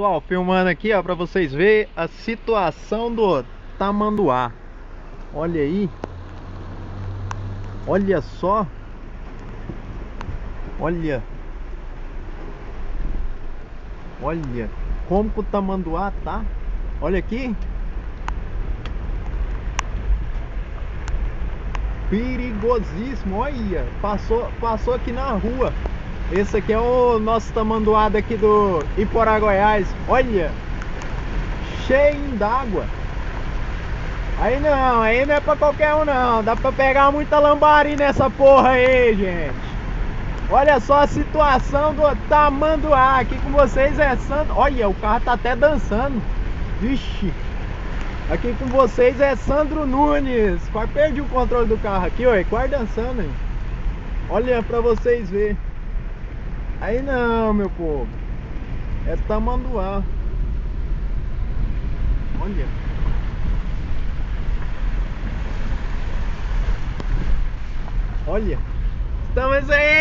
Pessoal, filmando aqui ó, para vocês verem a situação do tamanduá. Olha aí. Olha só. Olha. Olha como que o tamanduá tá. Olha aqui. Perigosíssimo, olha. Passou, passou aqui na rua. Esse aqui é o nosso tamanduá daqui do Iporá, Goiás. Olha! Cheio d'água. Aí não, aí não é pra qualquer um não. Dá pra pegar muita lambari nessa porra aí, gente. Olha só a situação do tamanduá. Aqui com vocês é Sandro. Olha, o carro tá até dançando. Vixe. Aqui com vocês é Sandro Nunes. Quase perdi o controle do carro aqui, olha. Quase dançando, hein? Olha pra vocês verem. Aí não, meu povo. É tamanduá. Olha. Olha. Estamos aí.